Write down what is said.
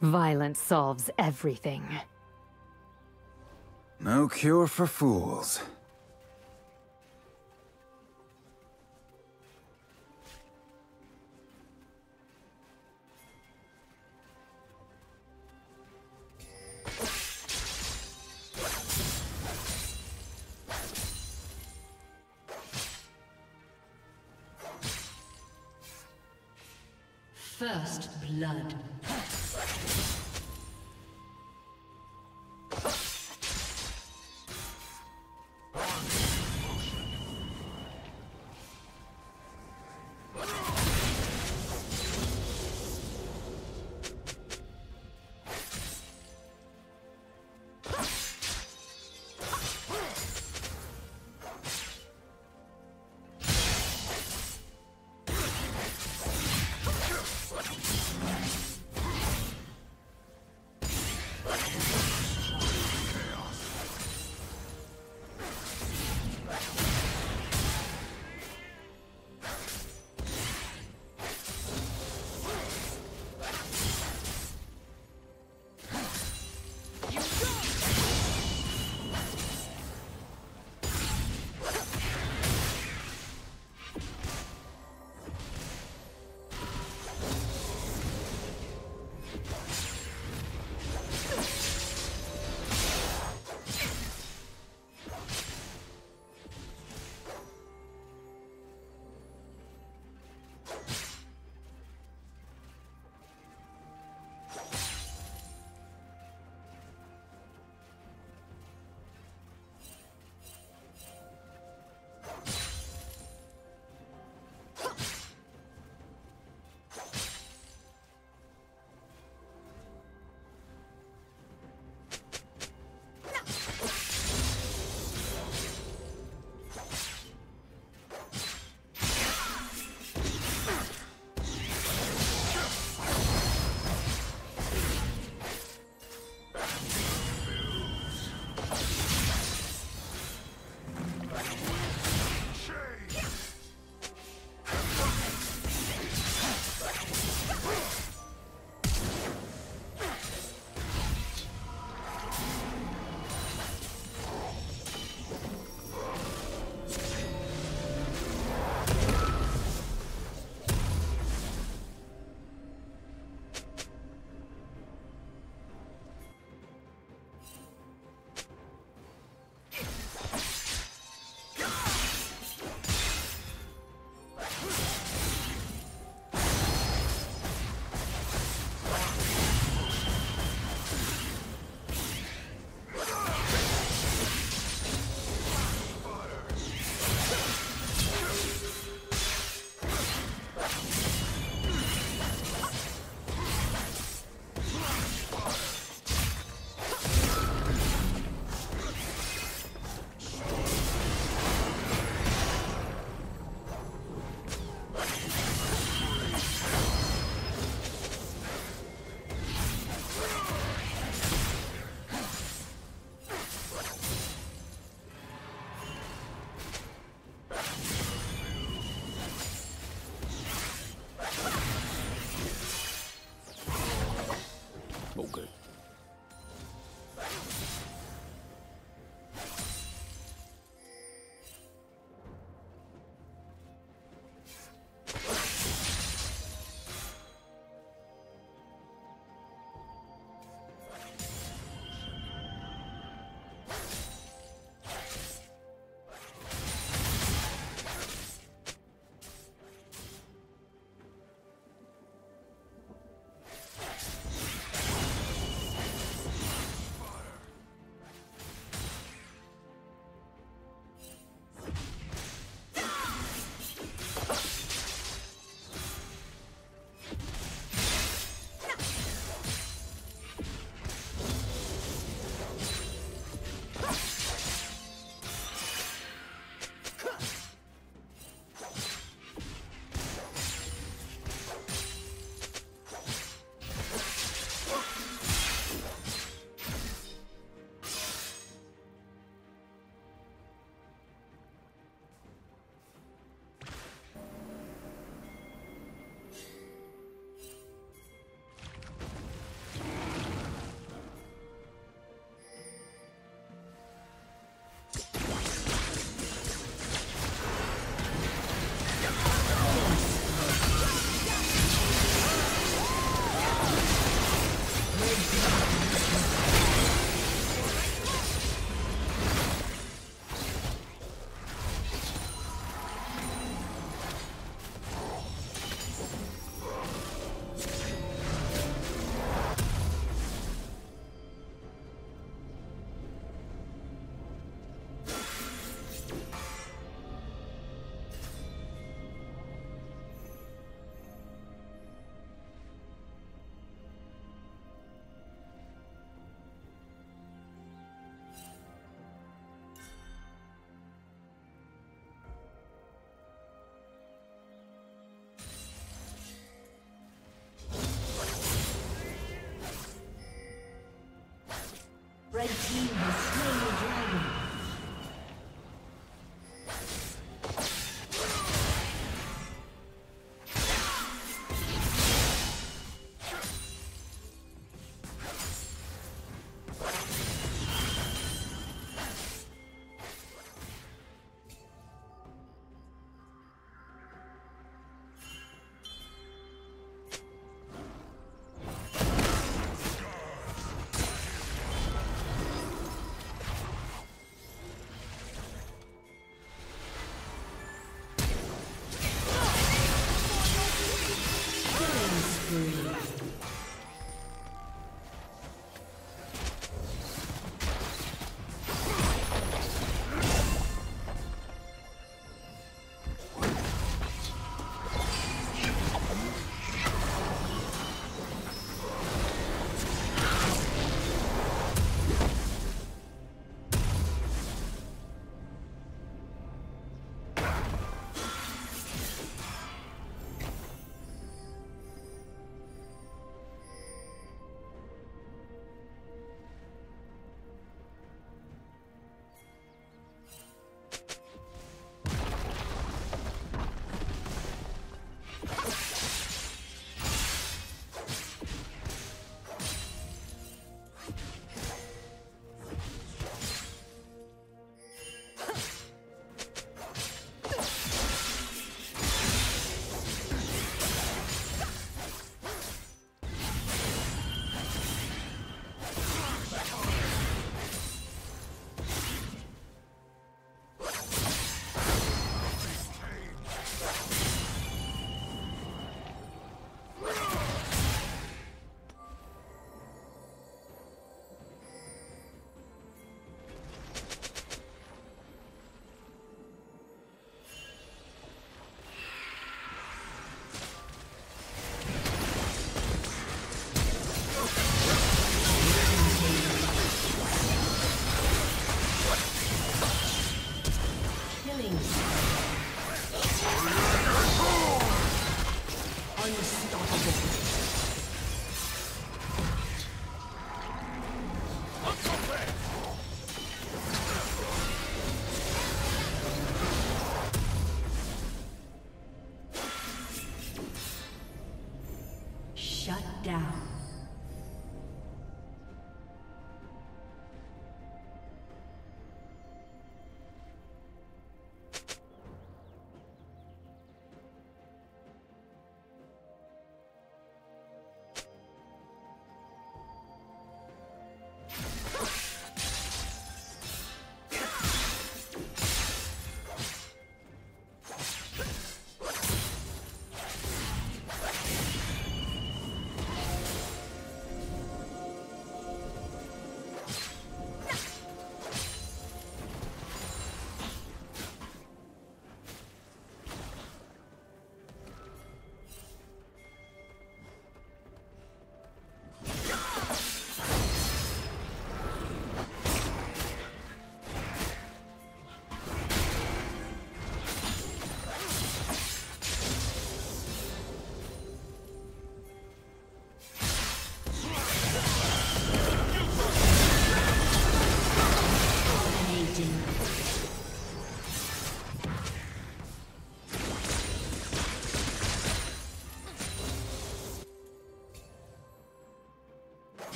Violence solves everything. No cure for fools.